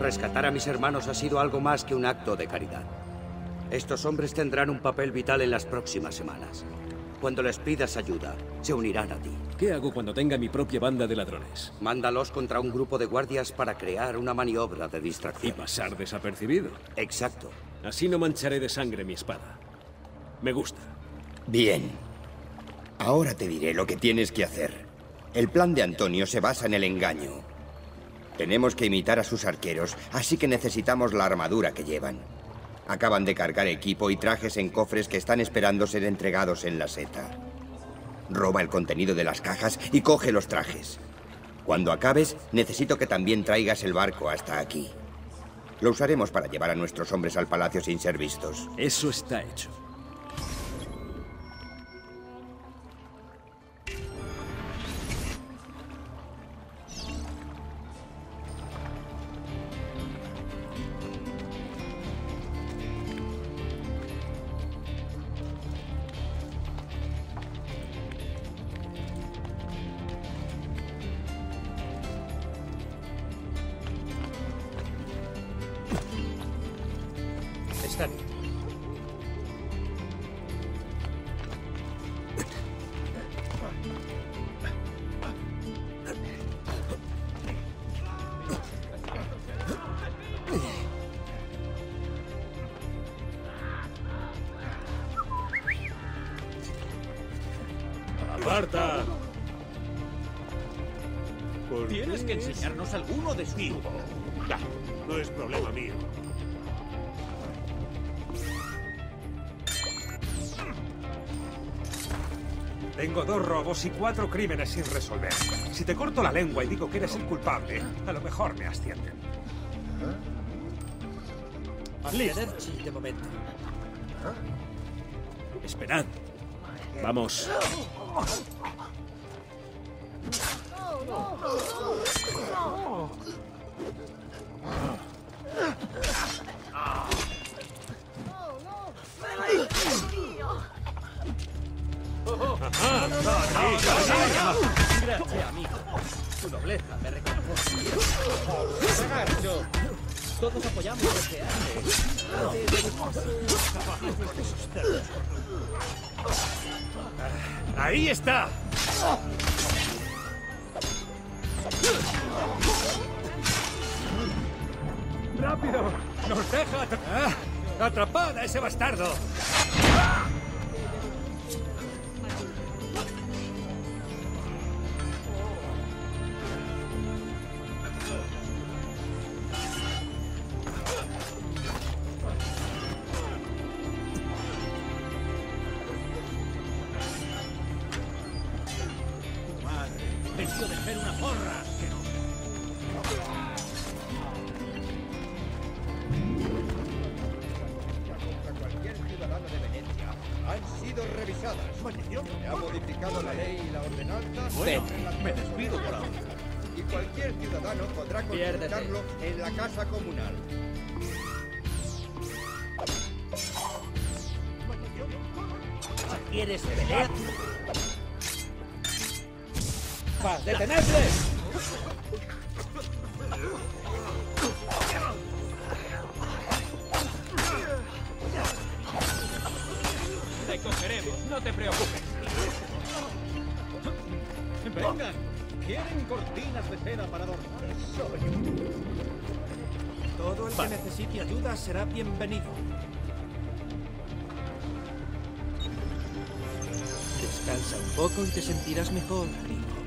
Rescatar a mis hermanos ha sido algo más que un acto de caridad. Estos hombres tendrán un papel vital en las próximas semanas. Cuando les pidas ayuda, se unirán a ti. ¿Qué hago cuando tenga mi propia banda de ladrones? Mándalos contra un grupo de guardias para crear una maniobra de ¿Y distracción. pasar desapercibido? Exacto. Así no mancharé de sangre mi espada. Me gusta. Bien. Ahora te diré lo que tienes que hacer. El plan de Antonio se basa en el engaño. Tenemos que imitar a sus arqueros, así que necesitamos la armadura que llevan. Acaban de cargar equipo y trajes en cofres que están esperando ser entregados en la seta. Roba el contenido de las cajas y coge los trajes. Cuando acabes, necesito que también traigas el barco hasta aquí. Lo usaremos para llevar a nuestros hombres al palacio sin ser vistos. Eso está hecho. Está bien. ¡Aparta! Tienes que enseñarnos alguno de sus trucos. No es problema mío. Tengo dos robos y cuatro crímenes sin resolver. Si te corto la lengua y digo que eres el culpable, a lo mejor me ascienden. Listo. de momento. Esperad. Vamos. Gracias, amigo. Tu nobleza me reconoce. Todos apoyamos lo que hace. ¡Ahí está! ¡Rápido! ¡Nos deja ¡Ah! ¡Atrapad a ese bastardo! Sido revisadas. Se ha modificado la ley y la ordenanza. Bueno, me despido por ahora. Y cualquier ciudadano podrá Piérdete. consultarlo en la casa comunal. ¿Quieres pelear? ¡Vas, detenedle! No te preocupes. Vengan, ¿quieren cortinas de seda para dormir? Todo el que necesite ayuda será bienvenido. Descansa un poco y te sentirás mejor, amigo.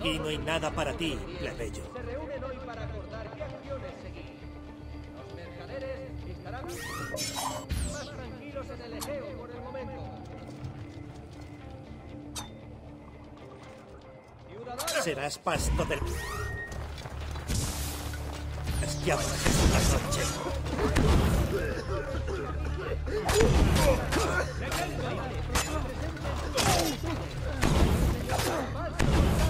Aquí no hay nada para ti, plebeyo. Se reúnen hoy para acordar qué acciones seguir. Los mercaderes estarán más tranquilos en el Egeo por el momento. Ciudadanos, Serás pasto del... Las llamas esta noche. Te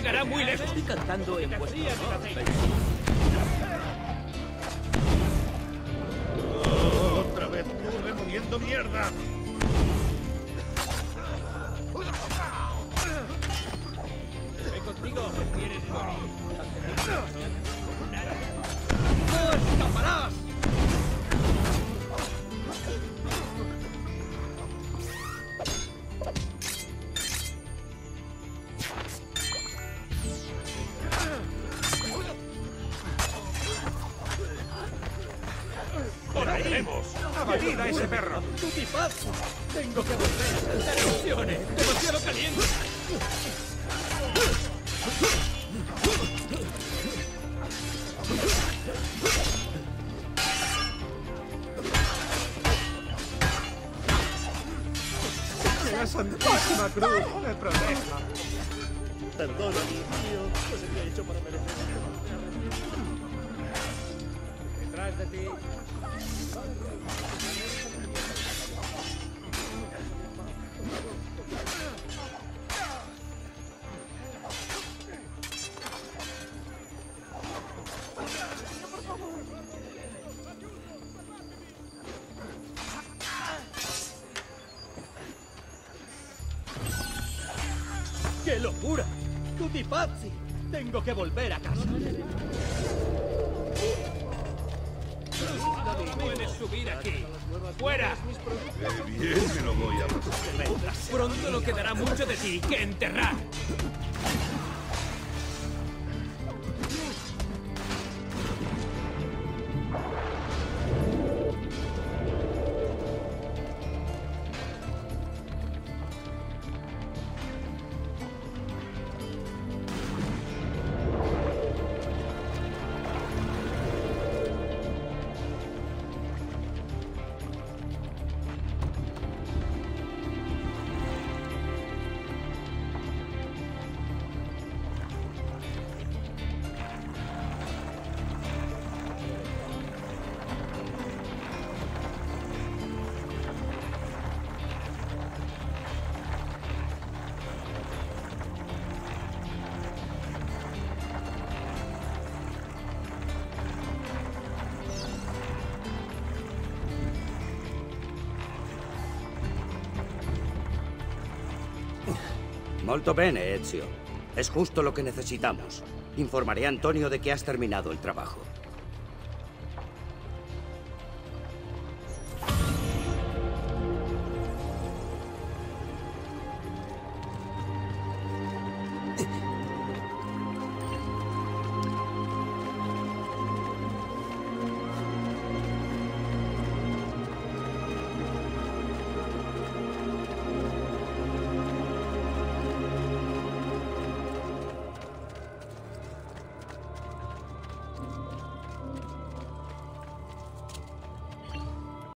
llegará muy lejos. Estoy cantando en vuestro honor. Otra vez tú removiendo mierda. Veremos! ¡Abatid a ese perro! ¡Tutti pazzi! Tengo que volver erupciones. ¡Demasiado caliente! ¡Que la Santísima Cruz me proteja! Perdona, mío. No sé qué he hecho para merecer. Detrás de ti. ¡Qué locura! ¡Tutti pazzi! Tengo que volver a casa. Puedes subir aquí. ¡Fuera! Qué bien me lo voy a pasar. Pronto no quedará mucho de ti que enterrar. Molto bene, Ezio. Es justo lo que necesitamos. Informaré a Antonio de que has terminado el trabajo.